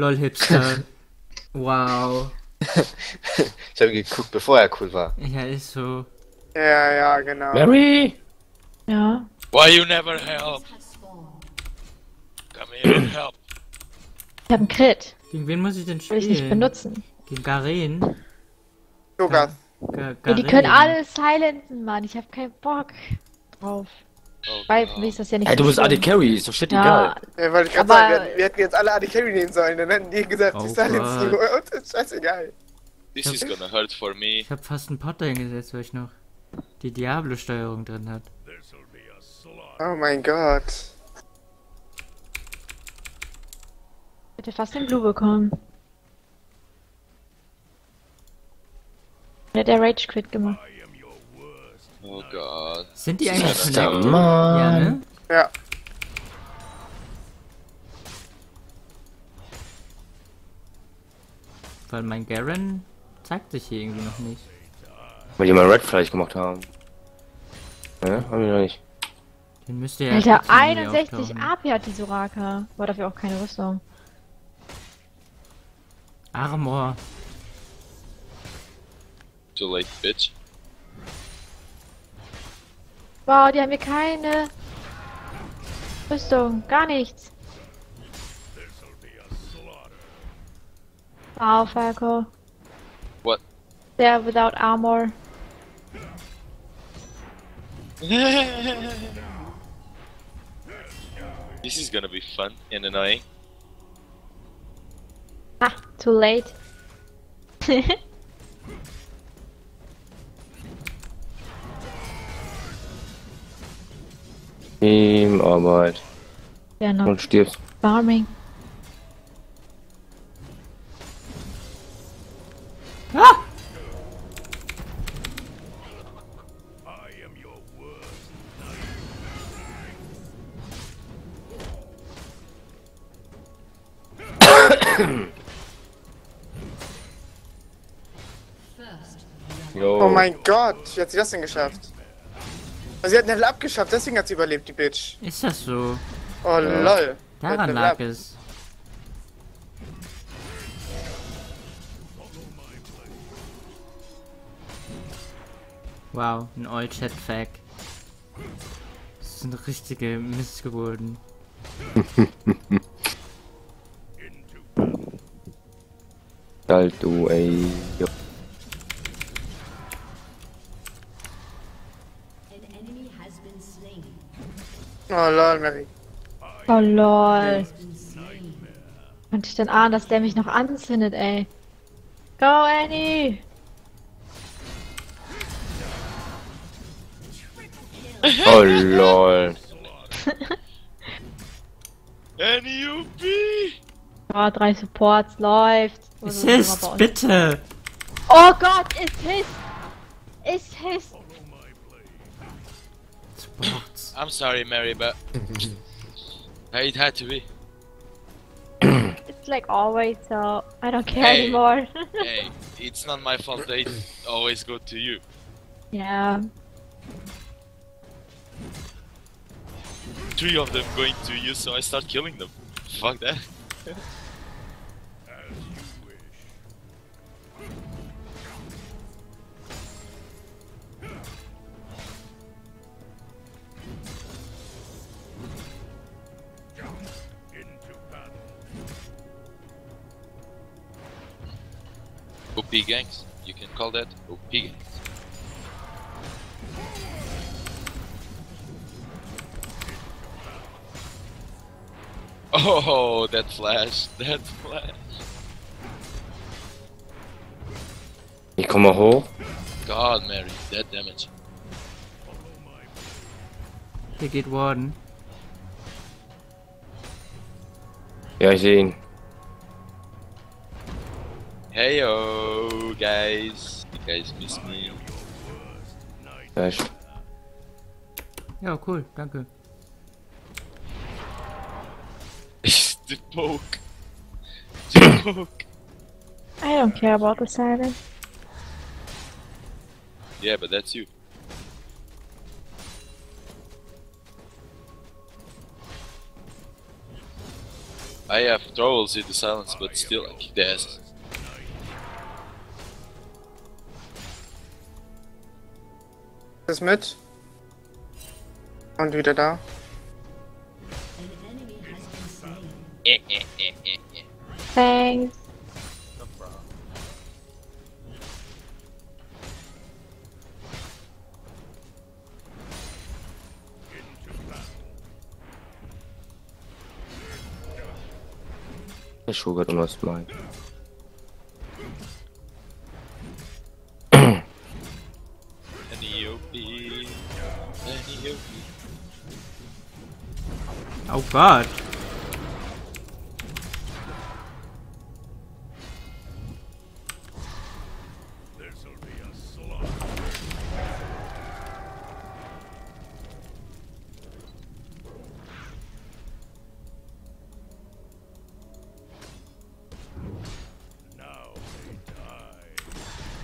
Lol, Hipster. wow. Ich habe geguckt, bevor er cool war. Ja, ist so. Ja, ja, genau. Mary! Ja. Why you never help? Come here and help. Ich hab einen Crit. Gegen wen muss ich denn Will ich nicht spielen? benutzen. Gegen Garen? Sogar. Ga Ja, die Garen. können alle silenzen, Mann. Ich hab keinen Bock drauf. Oh, Weil für mich ist das ja nicht Ey, du bist AD. Carry, ist doch shit Ja, egal. Ja, wollte ich gerade Aber- sagen, wir, hätten- wir hätten jetzt alle AD Carry nehmen sollen, dann hätten die gesagt, Oh die Gott. nur und ist scheißegal. This is gonna hurt for me. Ich hab fast einen Potter hingesetzt, weil ich noch die Diablo-Steuerung drin hat. Oh mein Gott. Ich hätte fast den Blue bekommen. Ja, der Rage Quit gemacht. Oh God. Sind die eigentlich Ist ja connected? Ja, ne? Ja. Weil mein Garen zeigt sich hier irgendwie noch nicht. Weil die mal Red vielleicht gemacht haben. Ja, haben wir noch nicht. Den müsste ja Alter, trotzdem irgendwie 61 auftauchen. AP hat die Soraka. War dafür auch keine Rüstung. Armor. Too late, bitch. Wow, die haben hier keine Rüstung. Gar nichts. Wow, Falco. What? They're without armor. this is gonna be fun and annoying. Ah, too late. Teamarbeit. ja, noch Und stirbst. farming. Ah! Oh mein Gott, wie hat sie das denn geschafft? Also sie hat Level abgeschafft, deswegen hat sie überlebt, die Bitch. Ist das so? Oh lol. Daran lag up. es. Wow, ein All-Chat-Fack. Das sind richtige Missgeburten. Halt du, ey. Jo. Oh lol, Mary. Oh lol. Konnte ich denn ahnen, dass der mich noch anzündet, ey. Go, Annie! Oh lol. NUP! Oh, drei Supports, läuft. Es ist, bitte! Oh Gott, es ist. Es ist. Sports. I'm sorry, Mary, but it had to be. It's like always, so I don't care Hey. anymore. hey, it's not my fault they always go to you. yeah. Three of them going to you, so I start killing them. Fuck that. OP gangs. You can call that OP gangs. Oh, that flash. That flash. Ich komme hoch. God, Mary, that damage. Hier geht Warden. Ja, ich sehe ihn. Heyo, guys. You guys miss me. Echt. Ja, cool, danke. the poke. The poke. I don't care about the silence. Yeah, but that's you. I have troubles with the silence, but still I kick the ass. Ist mit. Und wieder da. Thanks. Der Schuh wird almost mine. N-E-O-P. N-E-O-P. Oh Gott.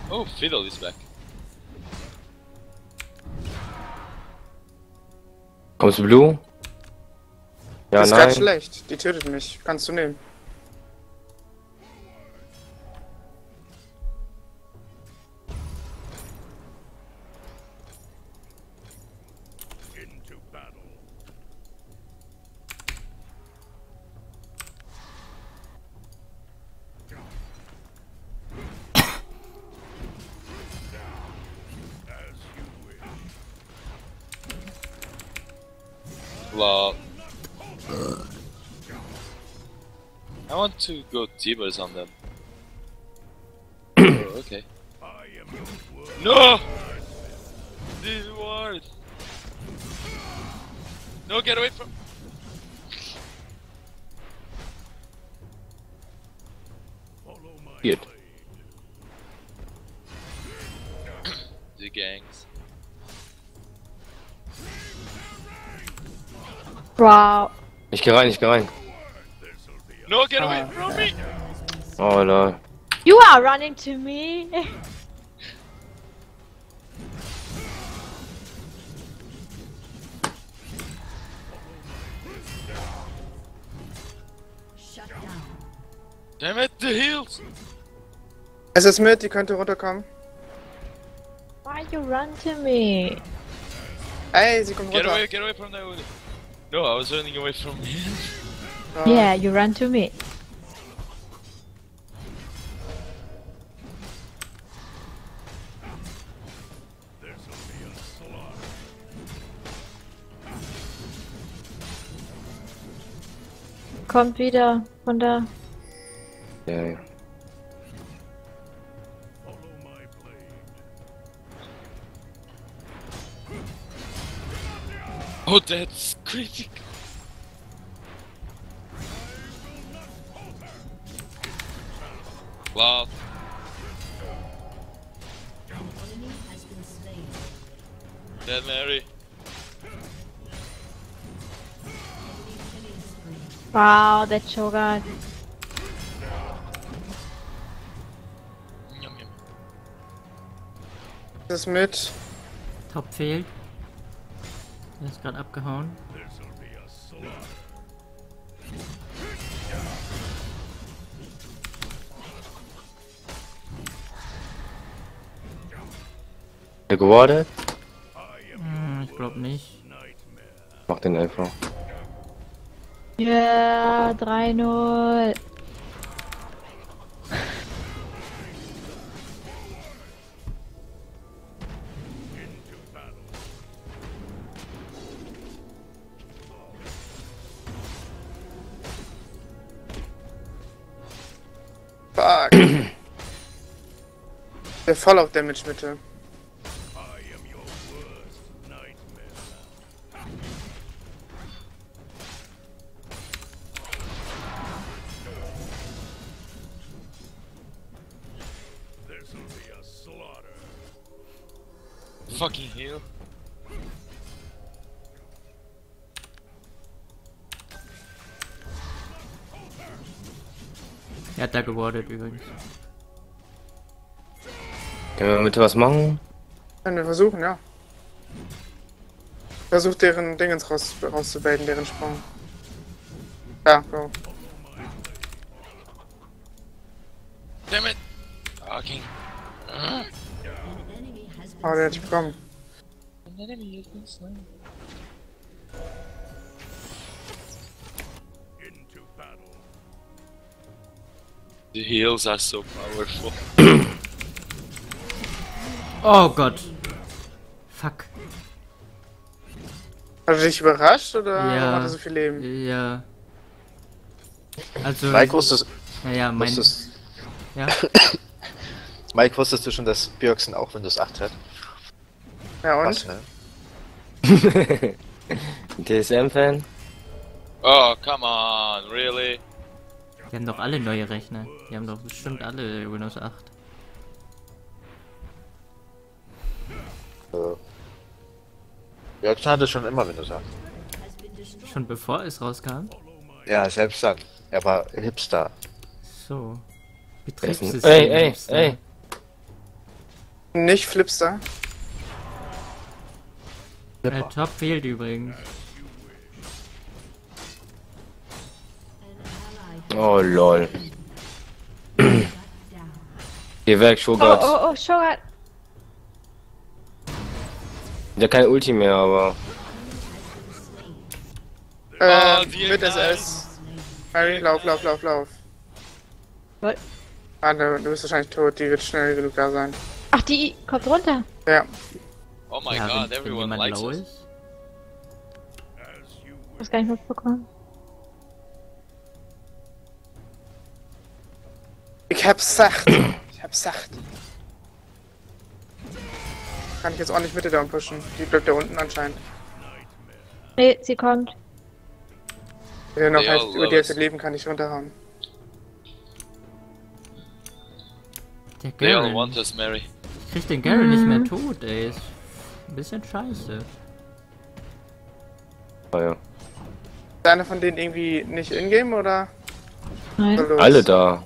Oh, Fiddle is back. Du Blue? Ja, ist nein. ganz schlecht. Die tötet mich. Kannst du nehmen. I want to go T-Bars on them. oh, okay. No! This ward! No, get away from... Geht. The gangs. Wow. Ich geh rein, ich geh rein. No, get away ah. from me! Oh, no. You are running to me. Damn it, the heals! Es ist mit, die könnte runterkommen. Why you run to me? Ey, sie kommt Get runter. away, get away from the Odin. No, I was running away from him. Ja. Yeah, you run to me. Kommt wieder von da. Ja, ja. Oh, that's critical. Wow. Dead Mary. Wow, that yum. Es ist mit. Top fehlt. Der ist gerade abgehauen. Gewardet? Hm, ich glaube nicht. Mach den einfach. Ja, 3-0. Fuck. Der voll auf Damage Mitte. hat da gewartet übrigens. Können wir mit was machen? Können wir versuchen, ja. Versucht deren Dingens raus, rauszubilden, deren Sprung. Ja, go. Dammit! Ah, ging. Der hat dich bekommen. The heals are so powerful. Oh Gott. Fuck. Hat er dich überrascht oder Ja. hat er so viel Leben? Ja. Also. Mike, wusstest, Naja, mein. wusstest, Ja. Mike, wusstest du schon, dass Björksen auch Windows 8 hat? Ja und? Was, ne? TSM-Fan? Oh, come on, really? Die haben doch alle neue Rechner. Die haben doch bestimmt alle Windows 8. So. Björksen hatte schon immer Windows 8. Schon bevor es rauskam? Ja, selbst dann. Er war Hipster. So. Ey, Betriebssystem. ey, Hipster. ey. Nicht Flipster. Äh, Top fehlt übrigens. Oh lol. Geh weg, Oh, Shogat. oh, oh, Shogat. Der kein Ulti mehr, aber. Äh, Oh, mit SS. Harry, lauf, lauf, lauf, lauf. Was? Ah, du, du bist wahrscheinlich tot, die wird schnell genug da sein. Ach, die kommt runter. Ja. Oh my ja, god, everyone likes us. ist. Das gar nicht mitbekommen. Ich hab's gesagt. Ich hab's gesagt. Kann ich jetzt auch nicht Mitte down pushen. Die bleibt da unten anscheinend. Nee, sie kommt. Wenn er noch Ja, halt über die Hälfte leben kann, ich runterhauen. Der They all Garen. want us, Mary. Ich krieg den Garen nicht Mhm. mehr tot, ey. Ist ein bisschen scheiße. Oh, ja. Ist einer von denen irgendwie nicht in-game oder? Nein. Alle da.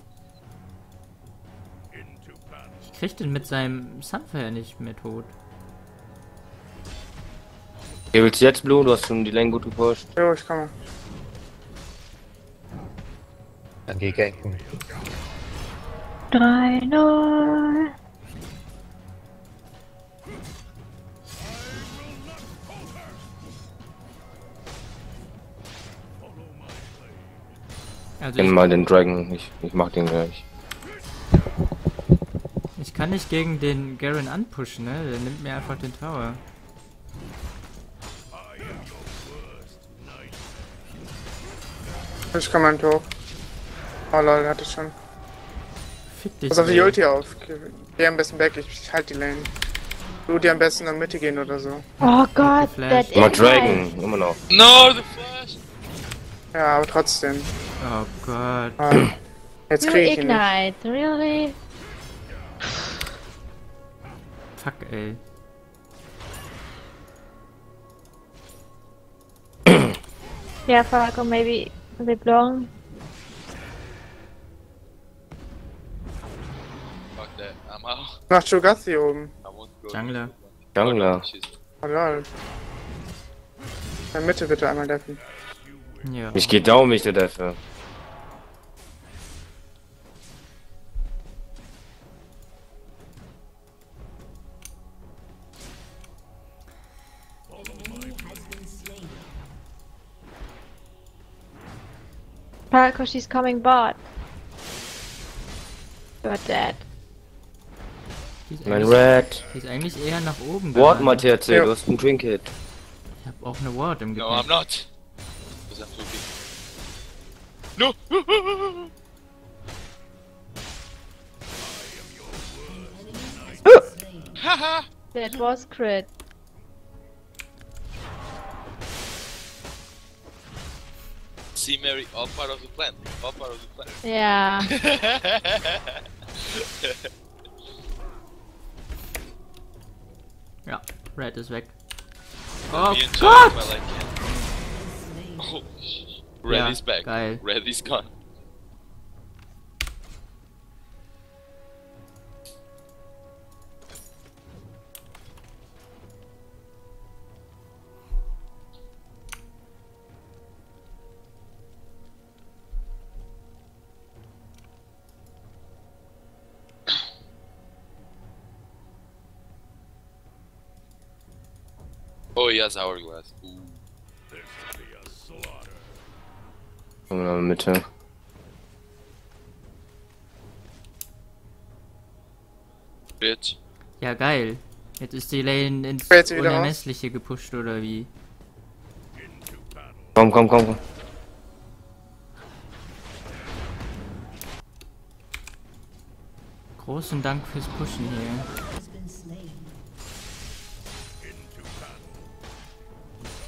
Ich krieg den mit seinem Sunfire nicht mehr tot. Hier willst du jetzt Blue? Du hast schon die Lane gut gepusht. Jo, ich komme. Dann geh ganken. 3-0. Also ich, mal den Dragon. Ich, ich mach den gleich. Ich kann nicht gegen den Garen anpushen, ne? Der nimmt mir einfach den Tower. Ich komme an hoch. Oh lol, hatte ich schon. Fick dich. Pass auf die ey. Ulti auf. Geh- am besten weg, ich, ich halt die Lane. Du die am besten in Mitte gehen oder so. Oh Gott, Flash. that Immer. Dragon. Immer noch. No, the flash! Ja, aber trotzdem. Oh Gott. Ah, Jetzt krieg ich ihn nicht. Ignite, really? Fuck, ey. Yeah, Falco, maybe a bit long. Fuck that, I'm out. Macht Shogat hier oben. Jungler. Jungler. Oh lol. In Mitte bitte einmal deffen. Ja. Ich geh down, mich der dafür. Falco, she's coming bot. You're dead. Die ist Mein eigentlich, Red. die ist eigentlich eher nach oben Ward gewandert. mal THC, Ja. du hast ein Trinket. Ich hab auch eine Ward im No, I'm Gepäck. not. Because I'm too big. No! Haha! That was crit. See, Mary, all part of the plan. All part of the plan. Yeah. Ja, Red ist weg. Oh Me and John Gott! while I. Oh, Red Ja, is back. geil. Red is gone. Has hourglass. Kommen wir in der Mitte. Bitch. Ja, geil. Jetzt ist die Lane ins Jetzt. Unermessliche gepusht, oder wie? Komm, komm, komm. komm. Großen Dank fürs Pushen hier.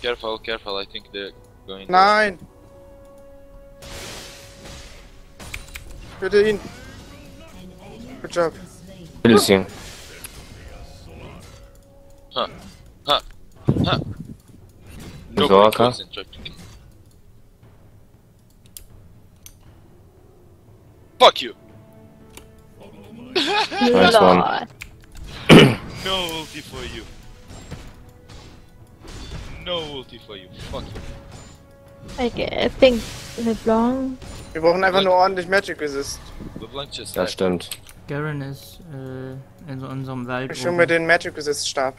Careful, careful. I think they're going. Nein! Bitte ihn! Good job. Kill ist. Huh. Huh. Huh. So, Nobody concentrating. Fuck you! Nice one. No ulti for you. No ulti for you. Fuck you. I think LeBlanc. Wir brauchen einfach nur ordentlich Magic Resist. LeBlanc just Das stimmt. Garen ist äh, in so unserem Wald. Ich hole mir den Magic Resist Stab.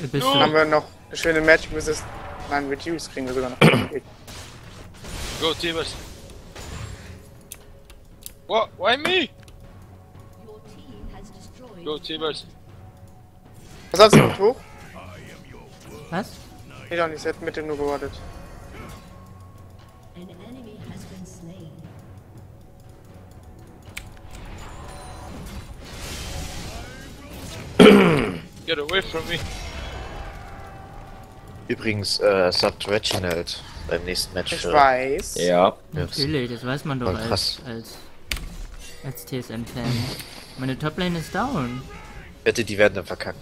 Bist Dann du, haben wir noch eine schöne Magic Resist. Nein, Reduce kriegen wir sogar noch. Go Timbers. What? Why me? Go Timbers. Was hast du noch hoch? Was? Nee, doch nicht, sie hat mit dem nur gewartet. Get away from me. Übrigens, äh, sagt Reginald beim nächsten Match Ich für weiß. Ja. Natürlich, das weiß man doch als, als, als TSM-Fan. Meine Toplane ist down. Wette, die werden dann verkacken.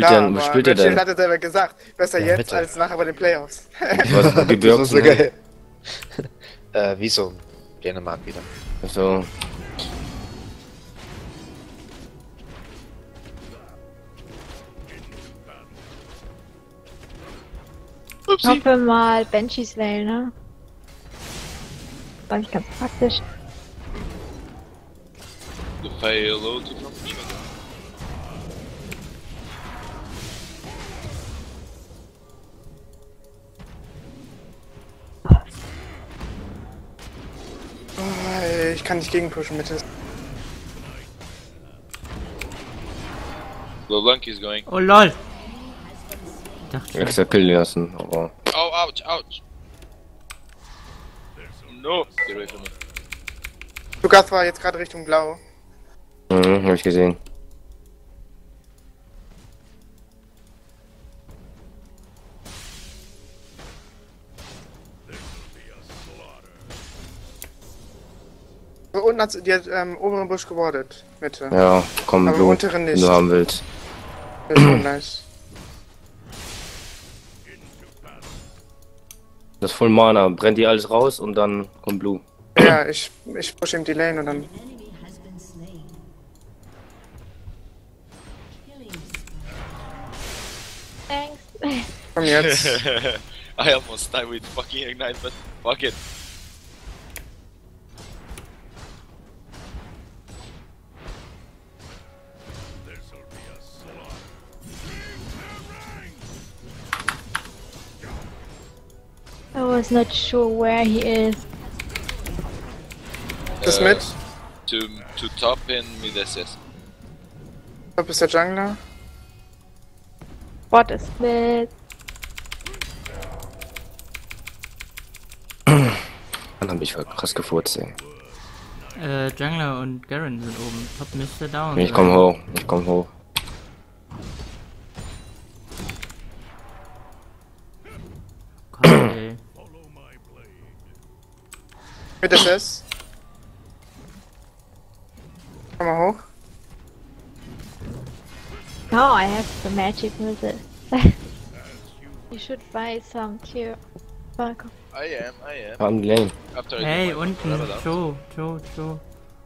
Spielt Ja, wo aber spielt er denn? hat er selber gesagt. Besser Ja, jetzt bitte. als nachher bei den Playoffs. Was, die Das ist Birken? geil. äh, wie so Dänemark wieder. So. Ich hoffe mal Banshees Vale, ne? War ich ganz praktisch. The fail ulti from ich kann nicht gegenpushen mit das. LeBlanc is going. Oh lol! Ich dachte. Extra killen lassen, aber. Oh, ouch, ouch. No, get away from me. Lukas war jetzt gerade Richtung Blau. Mhm, hab ich gesehen. Unten hat sie- die hat ähm, oberen Busch gebordet. Mitte. Ja, komm, Aber du, unteren wenn nicht. du haben willst. Das ist nice. Das ist voll Mana. Brennt die alles raus und dann kommt Blue. Ja, ich, ich push ihm die Lane und dann. Thanks. Komm jetzt. I almost died with fucking ignite, but fuck it. I was not sure where he is. Das Äh, mit. To to top in mid SS. Top ist der Jungler. Bot ist mit. Dann hab ich voll krass gefurzt, ey. Äh, Jungler und Garen sind oben. Top müsste down. Ich komm hoch, ich komm hoch. Mit SS. Komm mal hoch. Now I have the magic with it. you should buy some too. Fuck. I am, I am. Haben die Lane. After I Hey, unten. rubber dance. Joe, Joe, Joe.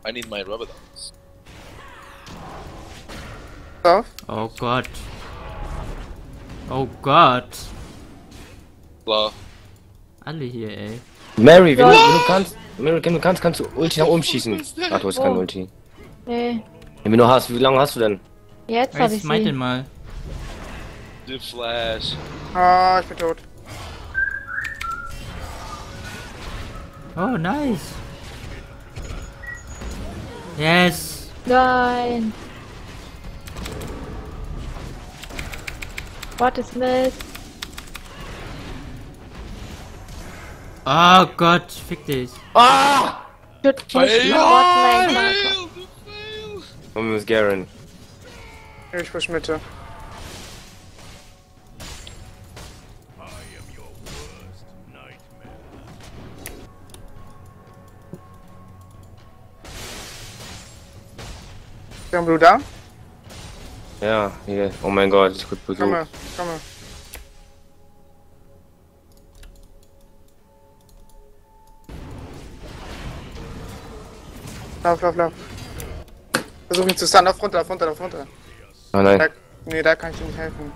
I need my rubber dance. Pass. Oh god. Oh god. Blah. Alle hier, ey. Mary, wenn du, wenn du kannst, Mary, wenn du kannst, kannst du Ulti nach oben schießen. Ach, du hast Oh. Ulti. Nee. Wenn du hast, wie lange hast du denn? Jetzt hab Hey, ich smite den sie. mal. The Flash. Ah, ich bin tot. Oh, nice. Yes. Nein. Bot ist Mist. Oh Gott, fick dich. Du fail! Und wir müssen Garen. Ich push Mitte. Haben Blue da? Ja, hier. Oh mein Gott, ich gut Komm mal, komm mal. Lauf, lauf, lauf. Versuch ihn zu stunnen. Lauf runter, lauf runter, lauf runter. Ah nein. Da, nee, da kann ich dir nicht helfen.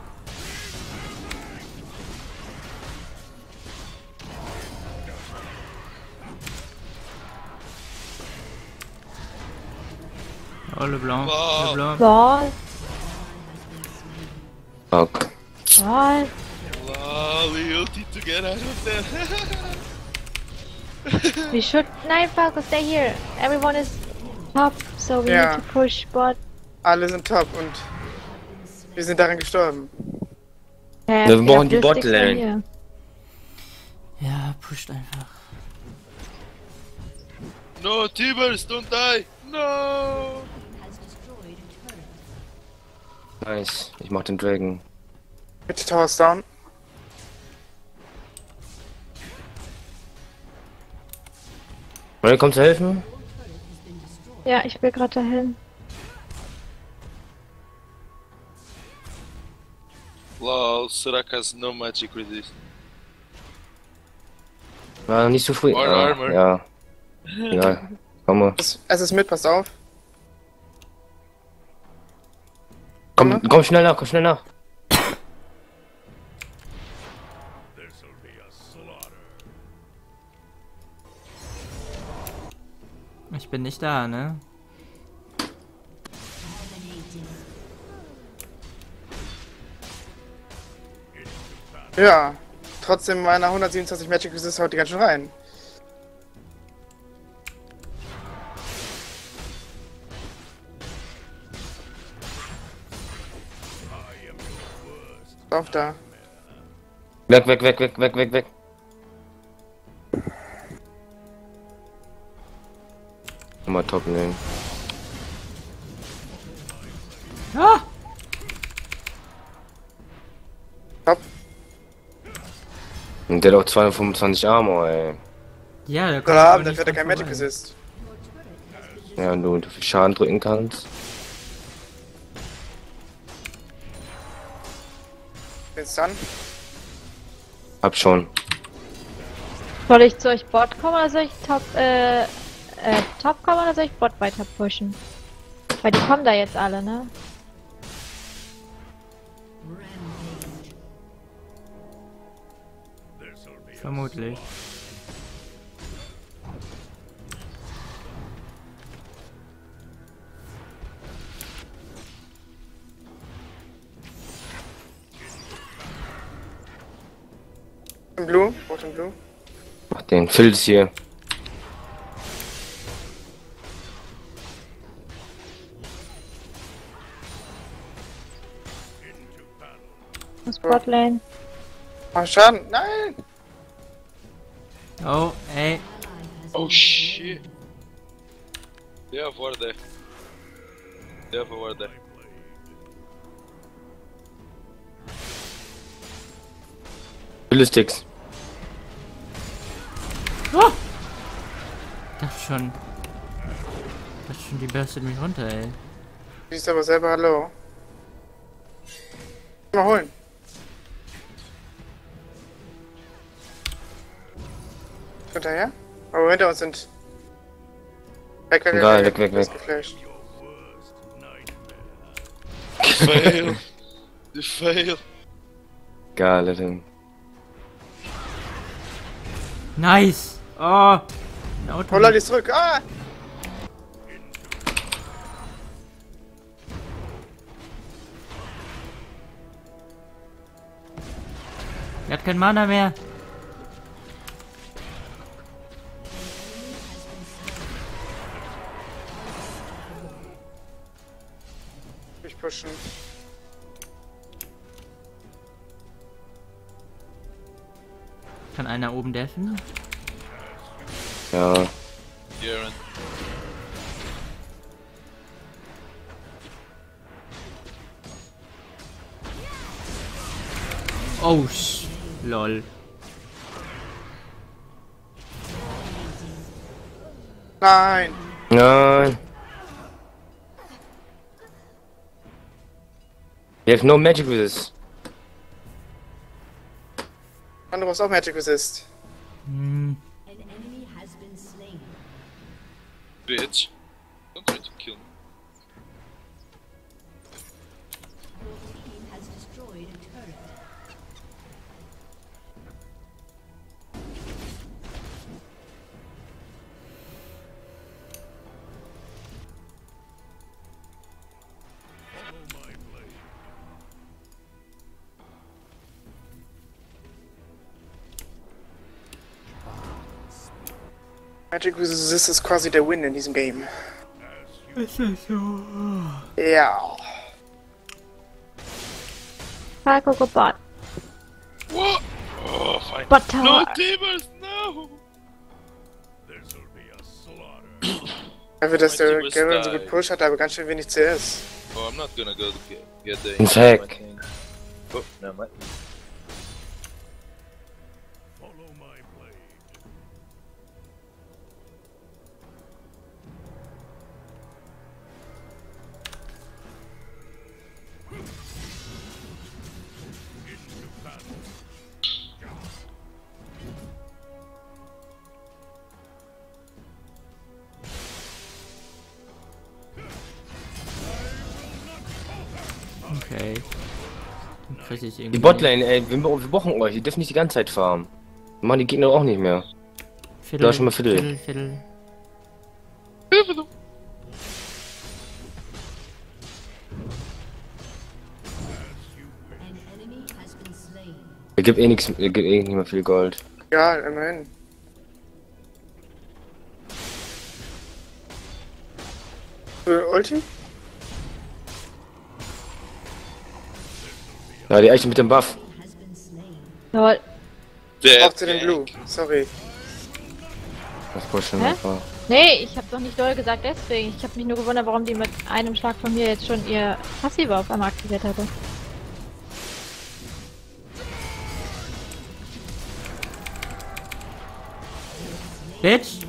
Oh, LeBlanc. Wow. LeBlanc. Ball. Fuck. Ball. Wow, we ulti to get out of there. We should. Nein, Falco, stay here. Everyone is top, so we Ja. need to push bot. Alle sind top und wir sind daran gestorben. Ja, Wir brauchen die Botlane. Ja, pusht einfach. no, Tibers, don't die. No. Nice. Ich mach den Dragon. Bitte Towers down. Ray, kommst du helfen? Ja, ich will gerade dahin. Lol, Soraka has no magic resist. War nicht so früh. More Ah, armor. ja. Ja. Komm mal. Es, es ist mit, passt auf. Komm, komm schnell nach, komm schnell nach. Ich bin nicht da, ne? Ja. Trotzdem meiner 127 Magic Resist haut die ganz schön rein. Auf da. Weg, weg, weg, weg, weg, weg, weg. Nochmal top nehmen. Ah! Top. Und der hat auch 225 Armor, ey. Ja, da kommt nicht dafür hat er kein Magic. Resist. Ja, und du, du viel Schaden drücken kannst. Den Stun. Hab schon. Soll ich zu euch Bot kommen oder soll ich Top, äh, äh, Top kommen oder soll ich Bot weiter pushen? Weil die kommen da jetzt alle, ne? Vermutlich. Im Blue. Rot und Blue. Mach den Filz hier. Das Botlane. Oh, Schaden. Nein! Oh, ey. Oh shit. They have ward there. They have a ward there. Philistics. Oh! Dachte schon. Dachte schon, die burstet mich runter, ey. Du siehst aber selber Hallo. Mal holen. Hinterher? Aber hinter uns sind. Weg, weg, weg, weg, weg. weg. Fail. Ich fail. Geil, Ding. Nice! Oh! Auto. Oh, Leute, ist zurück! Ah! Er hat kein Mana mehr. Einer oben deffen? Ja. Garen. Oh, sch lol. Nein! Nein. You have no magic with this. Mann, du brauchst auch Magic Resist. Hm, An enemy has been slain. Bitch. Magic Resist ist quasi der Win in diesem Game. ist das so? Ja. Falco go Bot. What? Oh, fine. Bot Tower. No, Demons, no! Dafür, dass der Magic Resist Garen so gepusht hat, aber ganz schön wenig CS. Oh, I'm not gonna go to get, get the... In fact. Oh, never mind. Botlane, ey, wir, wir brauchen euch. Ihr dürft nicht die ganze Zeit farmen. Machen die Gegner auch nicht mehr. Viertel, Da ist schon mal Viertel. Viertel, Viertel. Slain. Er gibt eh nichts, er gibt eh nicht mehr viel Gold. Ja, immerhin. Für Ulti? Ja, die Eiche mit dem Buff. Lol. Braucht sie den. Blue. Sorry. Das pushen Hä? einfach. Nee, ich hab doch nicht doll gesagt deswegen. Ich hab mich nur gewundert, warum die mit einem Schlag von mir jetzt schon ihr Passiver auf einmal aktiviert hatte. Bitch!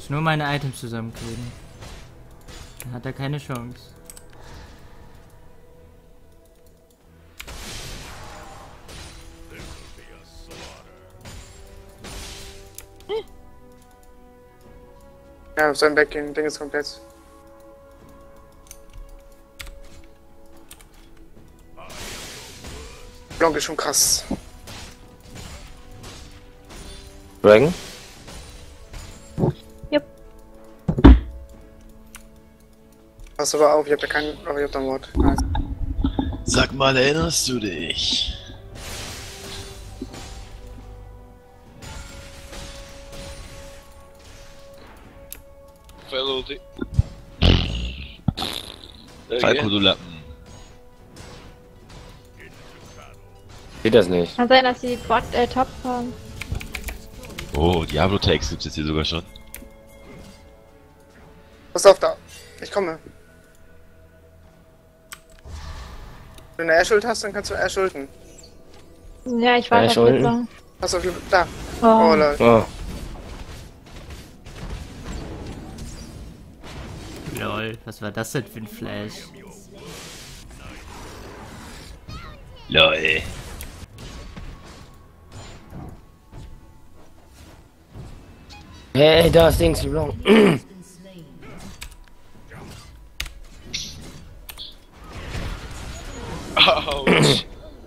Muss nur meine Items zusammenkriegen. Dann hat er keine Chance. Ja, sein Backing, Ding ist komplett. Blanc ist schon krass. Dragon? Pass aber auf, ich hab ja keinen. Oh, ich hab da Wort. Nice. Sag mal, erinnerst du dich? Fellow di- Falco, Again? du Lappen. Geht das nicht. Kann sein, dass sie Bot, äh, Top haben. Oh, Diablo Tags gibt's jetzt hier sogar schon. Pass auf da. Ich komme. Wenn du eine Air-Schuld hast, dann kannst du Air schulden. Ja, ich auf schon. Blitzung. Pass auf, da. Oh, Oh, lol. Oh, Lol, was war das denn für ein Flash? Lol. hey, da ist Dings, Blanc. Been slain. Ouch!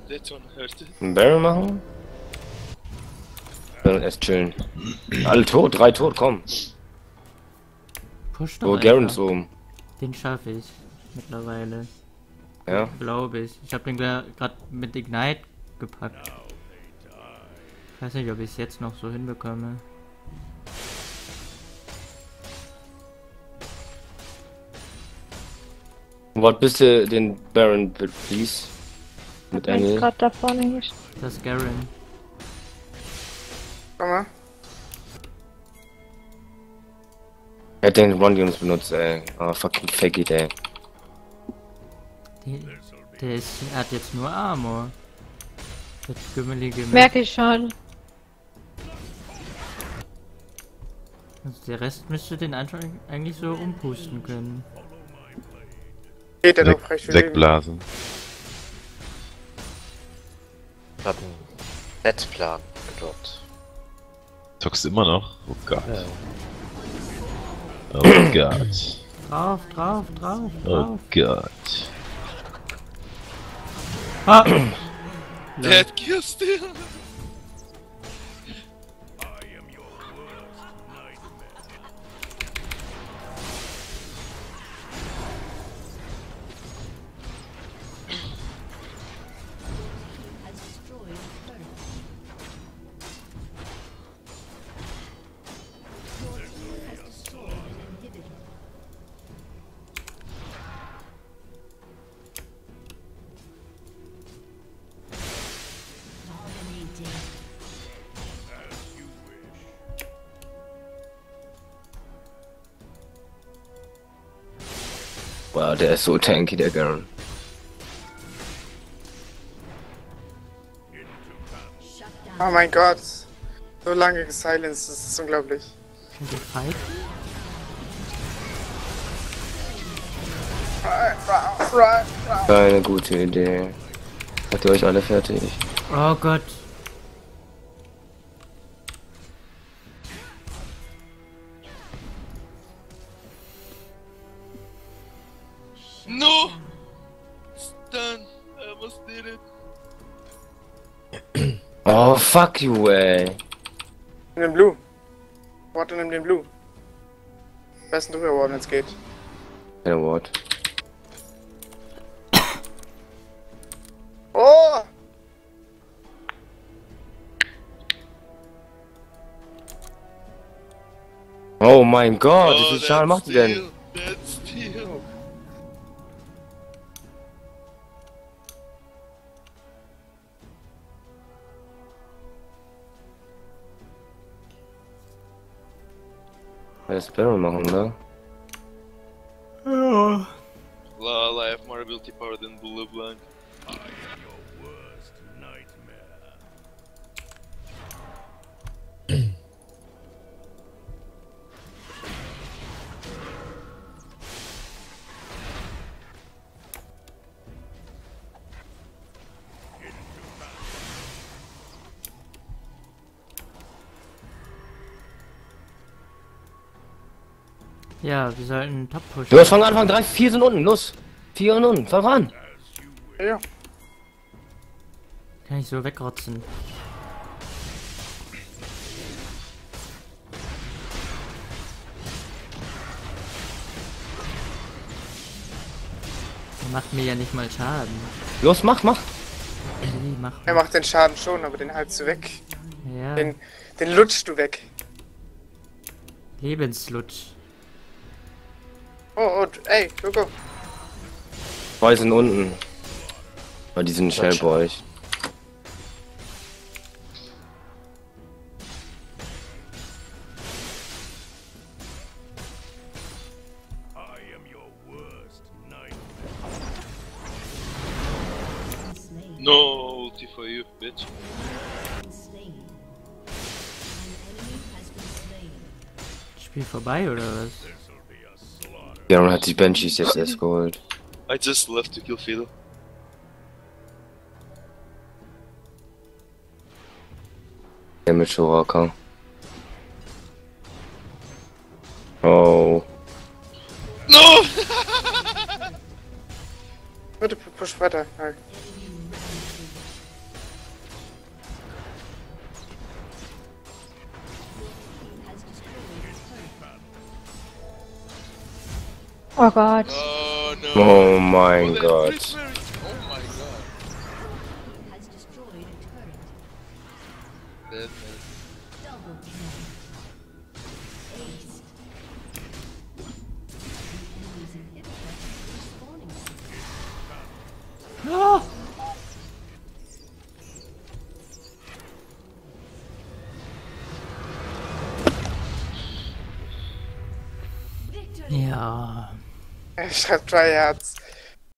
that one hurt. Einen Barrel machen? Dann erst chillen. Alle tot, drei tot, komm. Push doch Oh. Garen ist oben. Den schaffe ich. mittlerweile. Ja. Glaube ich. Ich habe den gerade mit Ignite gepackt. Ich weiß nicht, ob ich es jetzt noch so hinbekomme. Wart bist du den Baron, please? Mit ich Engel. gerade da vorne hier stehe. Das ist Garen. Komm mal. Er hat den Rondiums benutzt, ey. Ah, fucking fake it, ey. Die, der ist, er hat jetzt nur Armor. Das gümmelige. Merke ich schon. Also der Rest müsste den einfach eigentlich so umpusten können. Geht er doch recht wegblasen. Ich hab einen Netzplan gedroppt. Zockst du immer noch? Oh Gott. Ja. Oh Gott. Drauf, drauf, drauf, Oh drauf. Gott. Ah! Dead kill der ist so tanky, der Garen. Oh mein Gott. So lange gesilenced, das ist unglaublich. Sind die fight? Right, right, right, right. Keine gute Idee. Habt ihr euch alle fertig? Oh Gott. No! Stun! I almost did it. Oh, fuck you, ey. In den Blue. Warte, nimm den Blue. Besten drüber worden, jetzt geht. Ja, what? Oh! Oh mein Gott, wie viel that Schaden macht die denn? Barrel machen, ne? Ja, wir sollten Top pushen. Los, fang an, fang drei, vier sind unten, los! Vier und unten, fang ran! Ja. Kann ich so wegrotzen. Macht mir ja nicht mal Schaden. Los, mach, mach! Nee, mach Er macht den Schaden schon, aber den haltst du weg. Ja, Den, den lutschst du weg. Lebenslutsch. Oh, oh, ey, Logo. Zwei sind unten. Aber die sind schnell bei euch. No ulti for you, bitch. Spiel vorbei oder was? Garen hat die Banshees jetzt erst geholt. I just left to kill Fiddle. Der mit Shuraka. Oh. No! Bitte pu- push weiter. Oh Gott. Oh Oh mein Oh, der Gott. Victory. Ja. Er schreibt Tryhards.